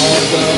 Although